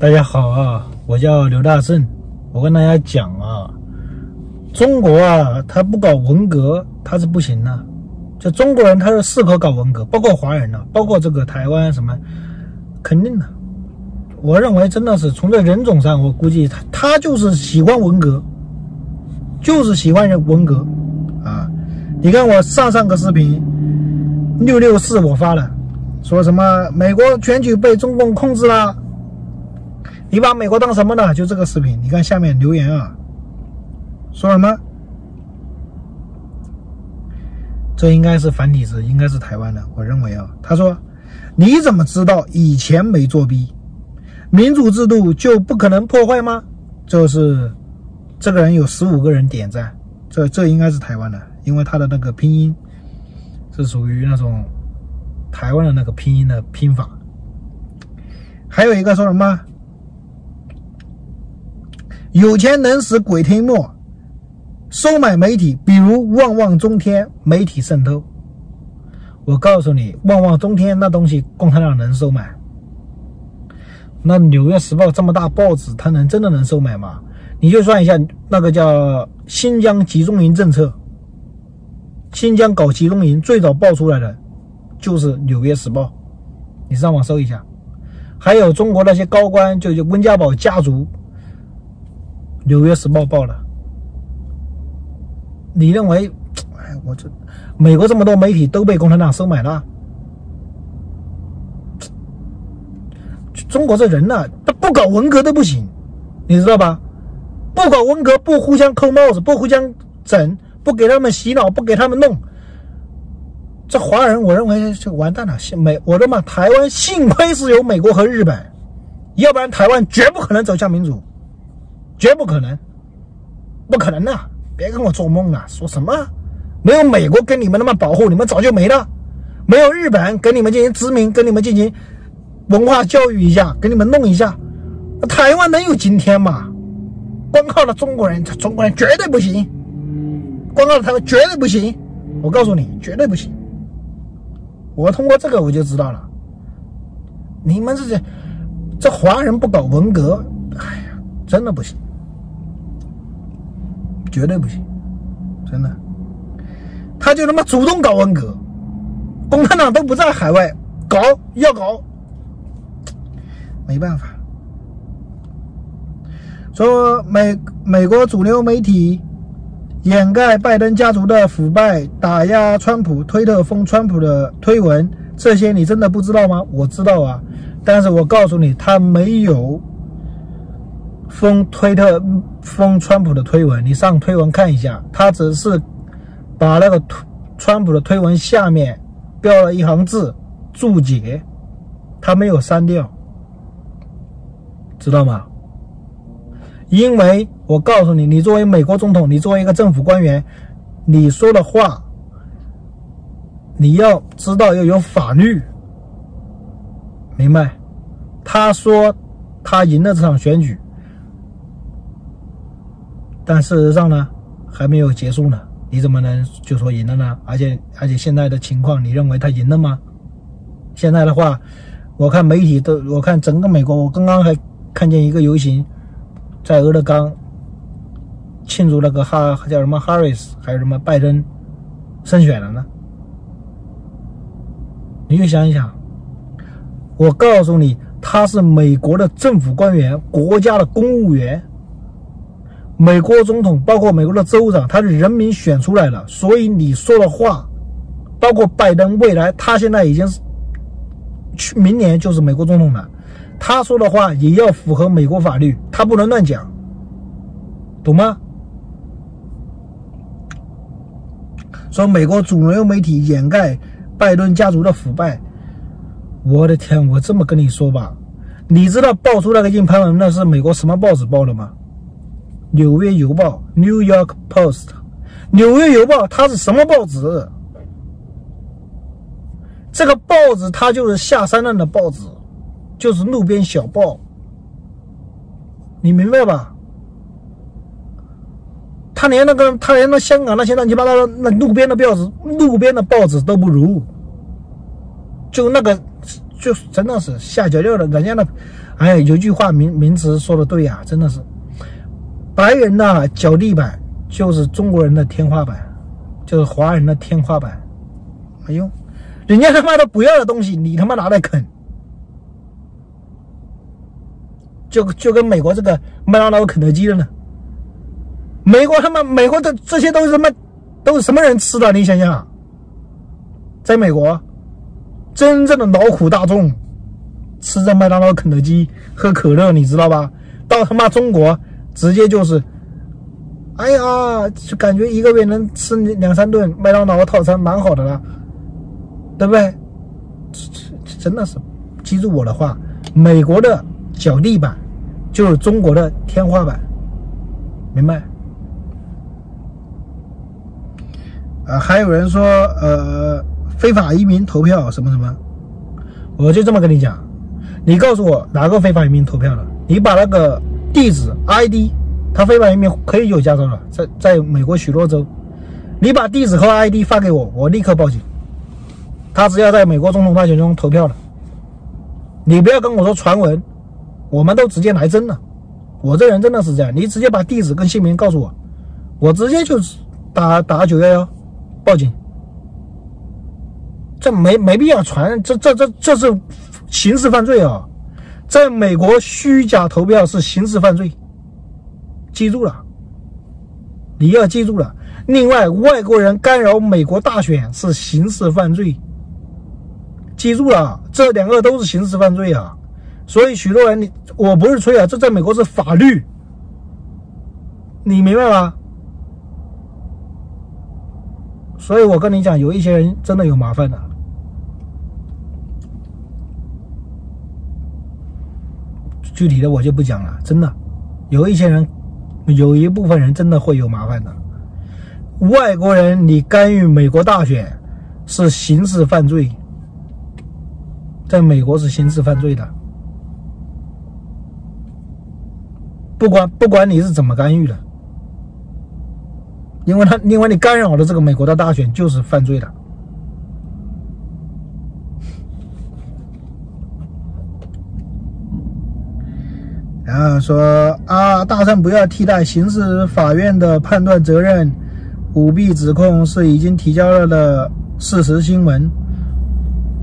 大家好啊，我叫刘大胜，我跟大家讲啊，中国啊，他不搞文革他是不行的，就中国人他是适合搞文革，包括华人呢，包括这个台湾什么，肯定的。我认为真的是从这人种上，我估计他他就是喜欢文革，就是喜欢文革啊。你看我上上个视频六六四我发了，说什么美国选举被中共控制了。你把美国当什么呢？就这个视频，你看下面留言啊，说什么？这应该是繁体字，应该是台湾的，我认为啊。他说：“你怎么知道以前没作弊？民主制度就不可能破坏吗？”就是这个人有十五个人点赞，这这应该是台湾的，因为他的那个拼音是属于那种台湾的那个拼音的拼法。还有一个说什么？有钱能使鬼推磨，收买媒体，比如旺旺中天媒体渗透。我告诉你，旺旺中天那东西，共产党能收买？那《纽约时报》这么大报纸，他能真的能收买吗？你就算一下，那个叫新疆集中营政策，新疆搞集中营最早爆出来的就是《纽约时报》，你上网搜一下。还有中国那些高官，就就温家宝家族。纽约时报报了，你认为？哎，我这美国这么多媒体都被共产党收买了，中国这人呢，他不搞文革都不行，你知道吧？不搞文革，不互相扣帽子，不互相整，不给他们洗脑，不给他们弄，这华人我认为就完蛋了。美，我的妈！台湾幸亏是有美国和日本，要不然台湾绝不可能走向民主。绝不可能，不可能的！别跟我做梦了，说什么？没有美国跟你们那么保护，你们早就没了；没有日本跟你们进行殖民，跟你们进行文化教育一下，给你们弄一下，台湾能有今天吗？光靠了中国人，中国人绝对不行！光靠了台湾绝对不行！我告诉你，绝对不行！我通过这个我就知道了，你们这些这华人不搞文革，哎呀，真的不行！绝对不行，真的，他就他妈主动搞文革，共产党都不在海外搞，要搞，没办法。说美美国主流媒体掩盖拜登家族的腐败，打压川普，推特封川普的推文，这些你真的不知道吗？我知道啊，但是我告诉你，他没有。封推特封川普的推文，你上推文看一下，他只是把那个川普的推文下面标了一行字注解，他没有删掉，知道吗？因为我告诉你，你作为美国总统，你作为一个政府官员，你说的话，你要知道要有法律，明白？他说他赢了这场选举。但事实上呢，还没有结束呢。你怎么能就说赢了呢？而且而且现在的情况，你认为他赢了吗？现在的话，我看媒体都，我看整个美国，我刚刚还看见一个游行，在俄勒冈庆祝那个哈叫什么 Harris 还有什么拜登胜选了呢？你就想一想，我告诉你，他是美国的政府官员，国家的公务员。美国总统包括美国的州长，他是人民选出来的，所以你说的话，包括拜登未来，他现在已经是去明年就是美国总统了，他说的话也要符合美国法律，他不能乱讲，懂吗？说美国主流媒体掩盖拜登家族的腐败，我的天，我这么跟你说吧，你知道爆出那个硬盘文那是美国什么报纸报的吗？纽约邮报 （New York Post），纽约邮报它是什么报纸？这个报纸它就是下三滥的报纸，就是路边小报，你明白吧？他连那个，他连那香港那些乱七八糟的那路边的报纸、路边的报纸都不如，就那个，就真的是下脚料的，人家那。哎，有句话名名词说的对呀，真的是，白人的脚地板就是中国人的天花板，就是华人的天花板。哎呦，人家他妈的不要的东西，你他妈拿来啃，就就跟美国这个麦当劳、肯德基的呢。美国他妈，美国的这些都是他妈？都是什么人吃的？你想想，在美国，真正的劳苦大众。吃着麦当劳、肯德基，喝可乐，你知道吧？到他妈中国，直接就是，哎呀，就感觉一个月能吃两三顿麦当劳的套餐，蛮好的了，对不对？这这真的是，记住我的话，美国的脚地板就是中国的天花板，明白？啊，还有人说，呃，非法移民投票什么什么，我就这么跟你讲。你告诉我哪个非法移民投票了？你把那个地址 ID，他非法移民可以有驾照了，在在美国许多州，你把地址和 ID 发给我，我立刻报警。他只要在美国总统大选中投票了，你不要跟我说传闻，我们都直接来真的。我这人真的是这样，你直接把地址跟姓名告诉我，我直接就打打九幺幺报警。这没没必要传，这这这这是。刑事犯罪啊，在美国虚假投票是刑事犯罪，记住了，你要记住了。另外，外国人干扰美国大选是刑事犯罪，记住了，这两个都是刑事犯罪啊。所以，许多人，你我不是吹啊，这在美国是法律，你明白吗？所以我跟你讲，有一些人真的有麻烦的。具体的我就不讲了，真的，有一些人，有一部分人真的会有麻烦的。外国人你干预美国大选是刑事犯罪，在美国是刑事犯罪的，不管不管你是怎么干预的，因为他因为你干扰了这个美国的大选就是犯罪的。然后说啊，大圣不要替代刑事法院的判断责任，舞弊指控是已经提交了的事实新闻。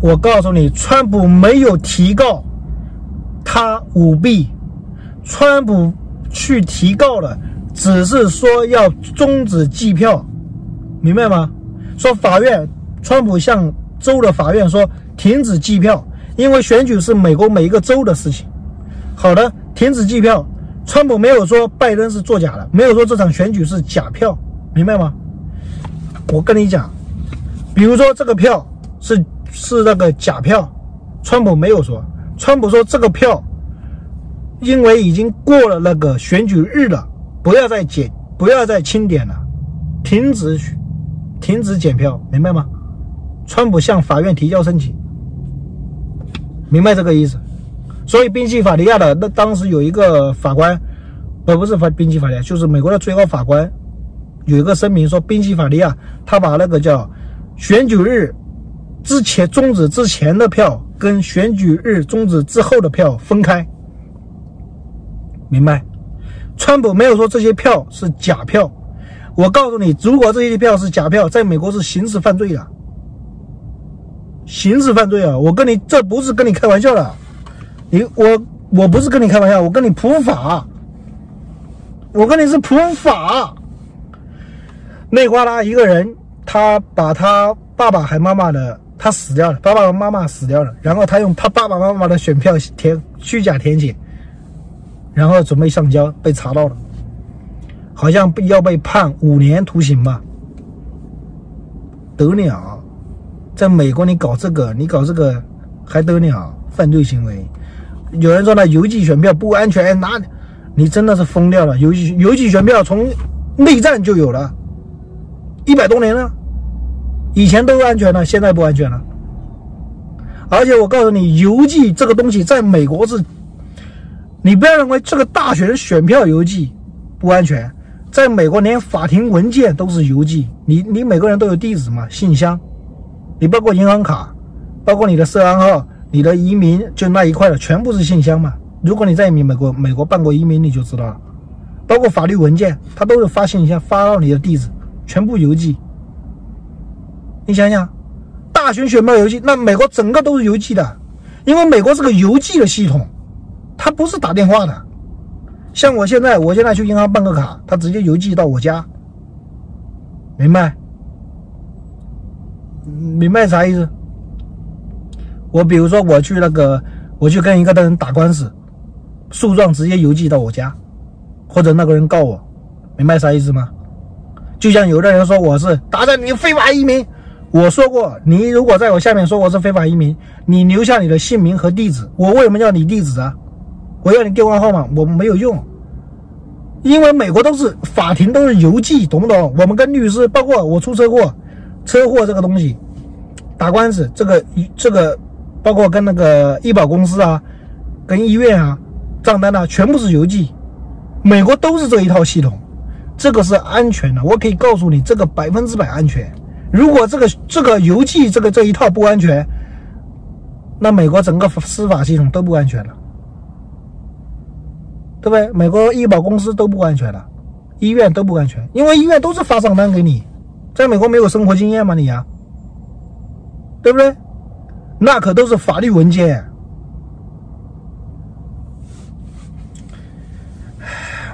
我告诉你，川普没有提告他舞弊，川普去提告了，只是说要终止计票，明白吗？说法院，川普向州的法院说停止计票，因为选举是美国每一个州的事情。好的。停止计票，川普没有说拜登是作假的，没有说这场选举是假票，明白吗？我跟你讲，比如说这个票是是那个假票，川普没有说，川普说这个票因为已经过了那个选举日了，不要再检，不要再清点了，停止停止检票，明白吗？川普向法院提交申请，明白这个意思？所以宾夕法尼亚的那当时有一个法官，呃，不是法宾夕法尼亚，就是美国的最高法官，有一个声明说，宾夕法尼亚他把那个叫选举日之前终止之前的票跟选举日终止之后的票分开，明白？川普没有说这些票是假票，我告诉你，如果这些票是假票，在美国是刑事犯罪的，刑事犯罪啊！我跟你这不是跟你开玩笑的。我我不是跟你开玩笑，我跟你普法，我跟你是普法。内瓜拉一个人，他把他爸爸还妈妈的，他死掉了，爸爸妈妈死掉了，然后他用他爸爸妈妈的选票填虚假填写，然后准备上交，被查到了，好像要被判五年徒刑吧？得了，在美国你搞这个，你搞这个还得了？犯罪行为。有人说呢，邮寄选票不安全，那，你真的是疯掉了。邮寄邮寄选票从内战就有了，一百多年了，以前都安全了，现在不安全了。而且我告诉你，邮寄这个东西在美国是，你不要认为这个大选选票邮寄不安全，在美国连法庭文件都是邮寄，你你每个人都有地址嘛，信箱，你包括银行卡，包括你的涉案号。你的移民就那一块的全部是信箱嘛，如果你在美国美国办过移民，你就知道了。包括法律文件，他都是发信箱发到你的地址，全部邮寄。你想想，大选选票邮寄，那美国整个都是邮寄的，因为美国是个邮寄的系统，它不是打电话的。像我现在，我现在去银行办个卡，他直接邮寄到我家，明白？明白啥意思？我比如说我去那个，我去跟一个人打官司，诉状直接邮寄到我家，或者那个人告我，明白啥意思吗？就像有的人说我是打着你非法移民，我说过，你如果在我下面说我是非法移民，你留下你的姓名和地址，我为什么要你地址啊？我要你电话号码，我没有用，因为美国都是法庭都是邮寄，懂不懂？我们跟律师，包括我出车祸，车祸这个东西，打官司，这个这个，包括跟那个医保公司啊，跟医院啊，账单啊，全部是邮寄，美国都是这一套系统，这个是安全的，我可以告诉你，这个百分之百安全。如果这个这个邮寄这个这一套不安全，那美国整个司法系统都不安全了。对不对？美国医保公司都不安全了，医院都不安全，因为医院都是发账单给你，在美国没有生活经验吗？你呀，对不对？那可都是法律文件，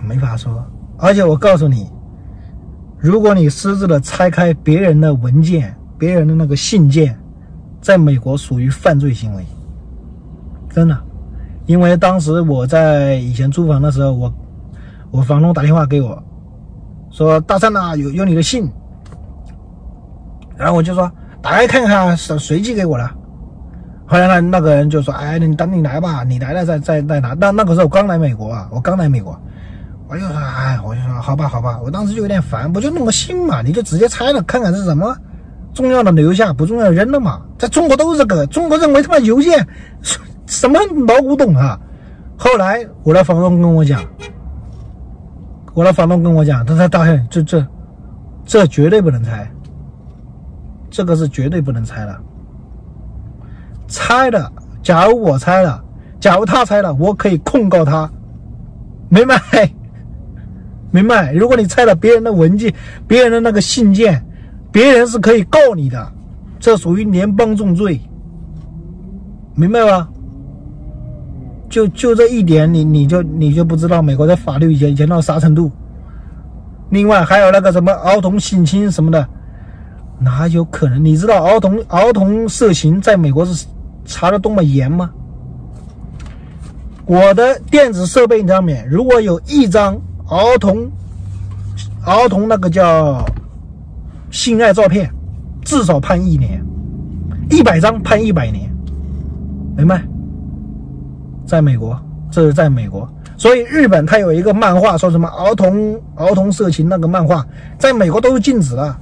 没法说。而且我告诉你，如果你私自的拆开别人的文件、别人的那个信件，在美国属于犯罪行为，真的。因为当时我在以前租房的时候，我我房东打电话给我，说大山呐，有有你的信，然后我就说打开看看是谁寄给我了。后来那，那个人就说，哎，你等你来吧，你来了再再再拿。那那个时候我刚来美国啊，我刚来美国，我就说，哎，我就说好吧好吧，我当时就有点烦，不就弄个信嘛，你就直接拆了看看是什么，重要的留下，不重要的扔了嘛。在中国都是这个，中国认为他妈邮件。什么老古董啊！后来我的房东跟我讲，我的房东跟我讲，他说：“大黑，这这这绝对不能拆，这个是绝对不能拆的。拆的，假如我拆了，假如他拆了，我可以控告他，明白？明白？如果你拆了别人的文件，别人的那个信件，别人是可以告你的，这属于联邦重罪，明白吧？”就就这一点，你你就你就不知道美国的法律严严到啥程度。另外还有那个什么儿童性侵什么的，哪有可能？你知道儿童儿童色情在美国是查的多么严吗？我的电子设备上面如果有一张儿童儿童那个叫性爱照片，至少判一年；一百张判一百年，明白？在美国，这是在美国，所以日本它有一个漫画，说什么儿童儿童色情那个漫画，在美国都是禁止的。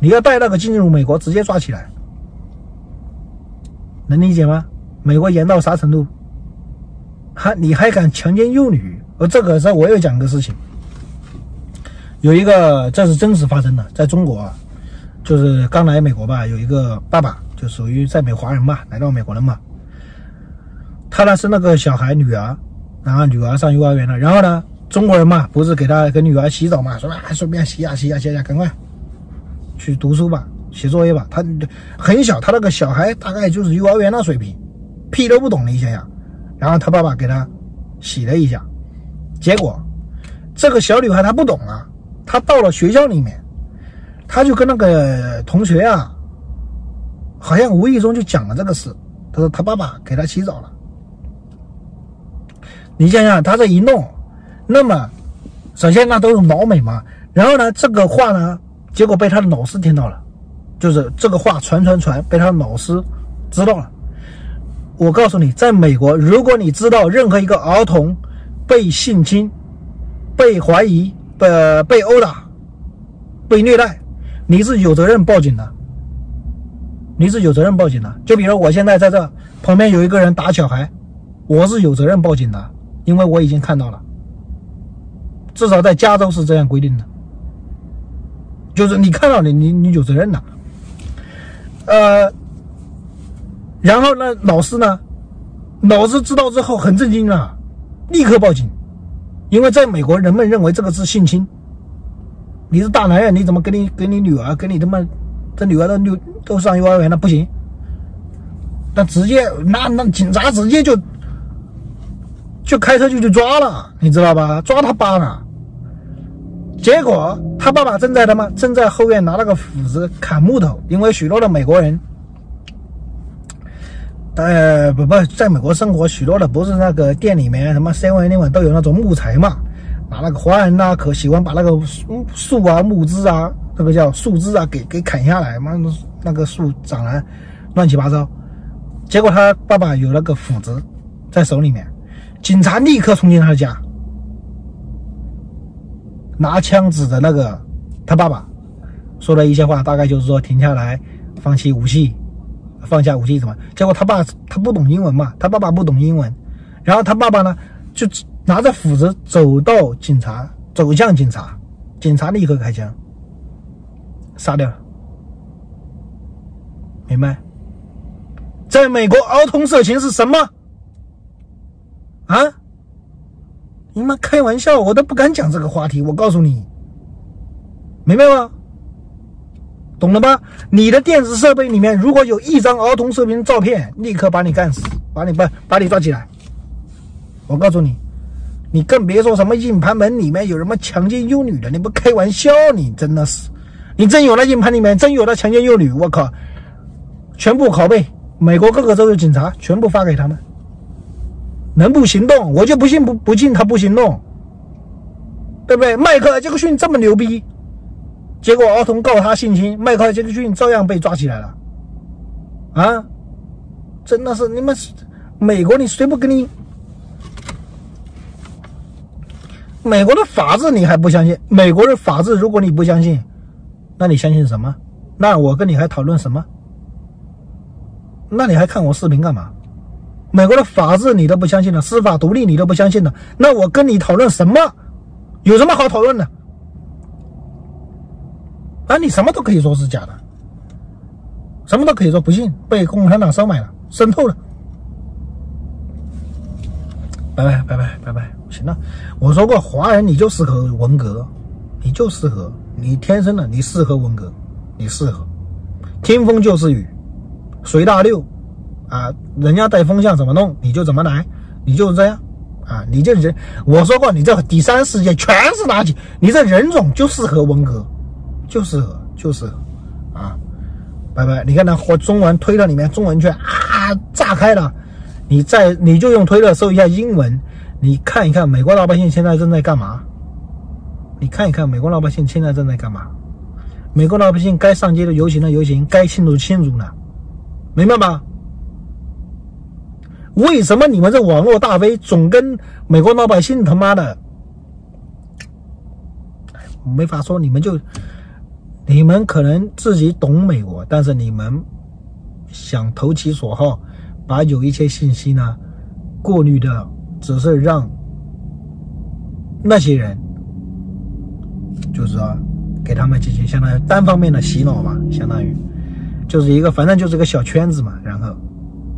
你要带那个进入美国，直接抓起来，能理解吗？美国严到啥程度？还你还敢强奸幼女？而这个时候我又讲个事情，有一个这是真实发生的，在中国啊，就是刚来美国吧，有一个爸爸就属于在美华人嘛，来到美国人嘛。他呢是那个小孩女儿，然后女儿上幼儿园了，然后呢中国人嘛，不是给他给女儿洗澡嘛，说啊顺便洗呀洗呀洗呀，赶快去读书吧，写作业吧。他很小，他那个小孩大概就是幼儿园的水平，屁都不懂，你想想。然后他爸爸给他洗了一下，结果这个小女孩她不懂啊，她到了学校里面，她就跟那个同学啊，好像无意中就讲了这个事，他说他爸爸给他洗澡了。你想想，他这一弄，那么首先那都是老美嘛，然后呢，这个话呢，结果被他的老师听到了，就是这个话传传传，被他的老师知道了。我告诉你，在美国，如果你知道任何一个儿童被性侵、被怀疑、被被殴打、被虐待，你是有责任报警的，你是有责任报警的。就比如我现在在这旁边有一个人打小孩，我是有责任报警的。因为我已经看到了，至少在加州是这样规定的，就是你看到你你你有责任的，呃，然后呢，老师呢，老师知道之后很震惊啊，立刻报警，因为在美国人们认为这个是性侵。你是大男人，你怎么跟你跟你女儿跟你他妈这女儿都六都上幼儿园了不行？那直接那那警察直接就就开车就去抓了，你知道吧？抓他爸了。结果他爸爸正在他妈正在后院拿了个斧子砍木头，因为许多的美国人，呃不不，在美国生活许多的不是那个店里面什么 seven eleven 都有那种木材嘛，拿那个华人呐可喜欢把那个树啊木枝啊那个叫树枝啊给给砍下来，嘛那个树长得乱七八糟。结果他爸爸有那个斧子在手里面，警察立刻冲进他的家。拿枪指着那个他爸爸，说了一些话，大概就是说停下来，放弃武器，放下武器什么？结果他爸他不懂英文嘛，他爸爸不懂英文，然后他爸爸呢就拿着斧子走到警察，走向警察，警察立刻开枪，杀掉，明白？在美国，儿童色情是什么？啊？你妈开玩笑，我都不敢讲这个话题。我告诉你，明白吗？懂了吧？你的电子设备里面如果有一张儿童视频照片，立刻把你干死，把你把把你抓起来。我告诉你，你更别说什么硬盘门里面有什么强奸幼女的，你不开玩笑？你真的是，你真有那硬盘里面真有那强奸幼女，我靠，全部拷贝，美国各个州的警察全部发给他们。能不行动，我就不信不不信他不行动，对不对？迈克尔杰克逊这么牛逼，结果儿童告他性侵，迈克尔杰克逊照样被抓起来了，啊，真的是你们美国，你谁不跟你？美国的法治你还不相信？美国的法治如果你不相信，那你相信什么？那我跟你还讨论什么？那你还看我视频干嘛？美国的法治你都不相信了，司法独立你都不相信了，那我跟你讨论什么？有什么好讨论的？啊，你什么都可以说是假的，什么都可以说不信，被共产党收买了，渗透了。拜拜拜拜拜拜，行了，我说过，华人你就适合文革，你就适合，你天生的，你适合文革，你适合，听风就是雨，随大流。啊，人家带风向怎么弄，你就怎么来，你就是这样，啊，你就人，我说过，你这第三世界全是垃圾，你这人种就适合文革，就适合，就适合，啊，拜拜，你看那和中文推特里面中文圈啊炸开了，你再你就用推特搜一下英文，你看一看美国老百姓现在正在干嘛，你看一看美国老百姓现在正在干嘛，美国老百姓该上街的游行的游行，该庆祝庆祝呢，明白吗？为什么你们这网络大 V 总跟美国老百姓他妈的，没法说，你们就你们可能自己懂美国，但是你们想投其所好，把有一些信息呢过滤掉，只是让那些人，就是说给他们进行相当于单方面的洗脑嘛，相当于就是一个反正就是个小圈子嘛，然后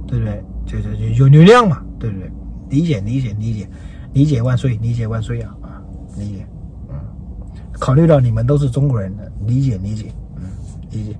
对不对？就就就有流量嘛，对不对？理解理解理解，理解万岁，理解万岁啊啊！理解，嗯，考虑到你们都是中国人的，理解理解，嗯，理解。